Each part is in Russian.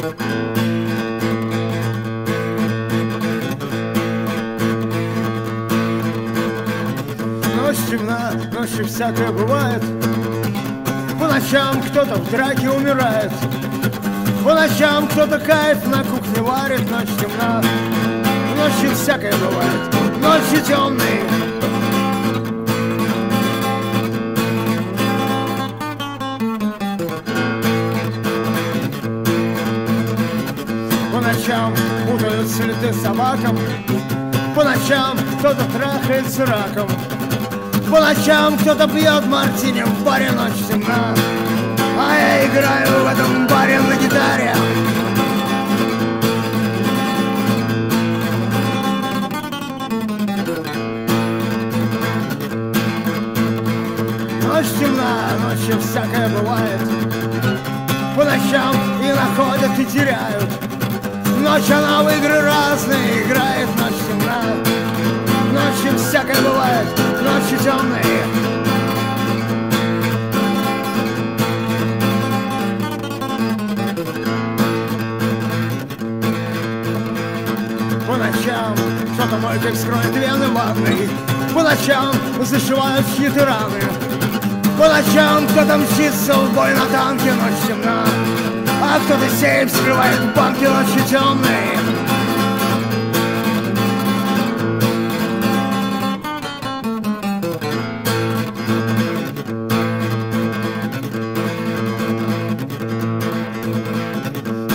Ночь темна, ночью всякое бывает. По ночам кто-то в драке умирает. По ночам кто-то кайф на кухне варит. Ночь темна, ночью всякое бывает. Ночи темные, ночам путают следы собакам. По ночам кто-то трахается раком. По ночам кто-то пьет мартини в баре Ночь темна. А я играю в этом баре на гитаре. Ночь темна, ночью всякое бывает. По ночам и находят, и теряют Ночь она в игры разные играет. Ночь темна, ночью всякое бывает. Ночи темные. По ночам кто-то мойкой вскроет вены ванной По ночам зашивают чьи-то раны. По ночам кто-то мчится в бой на танке. Ночь темна, кто-то сейф скрывает банки Ночи темные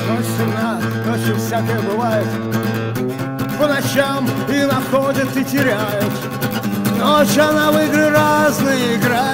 Ночь темна, ночью всякое бывает. По ночам и находят, и теряют Ночь она в игры разные играет